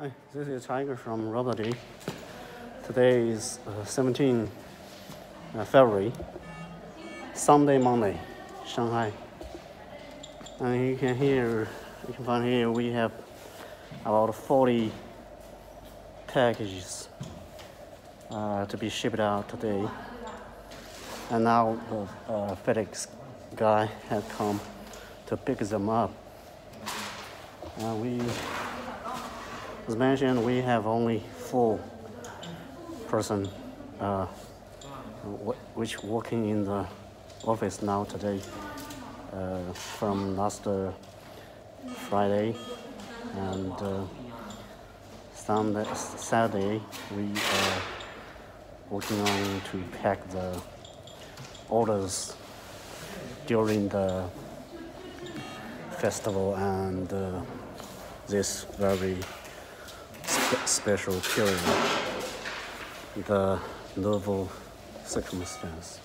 Hi, this is Tiger from RobotDigg. Today is uh, 17 uh, February, Sunday, Monday, Shanghai. And you can hear, you can find here we have about 40 packages uh, to be shipped out today. And now the uh, FedEx guy had come to pick them up. Uh, we as mentioned, we have only four person uh, wh- which working in the office now today. Uh, from last uh, Friday and uh, Sunday, Saturday, we are working on to pack the orders during the festival and uh, this very special period, the novel circumstance.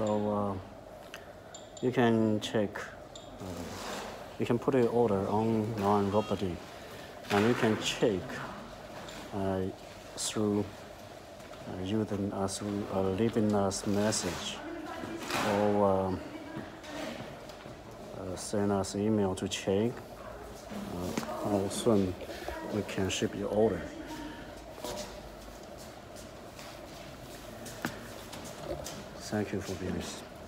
So uh, you can check, uh, you can put your order online property, and you can check uh, through uh, using uh, through uh, leaving us message or um, uh, send us email to check uh, how soon we can ship your order. Thank you for being this.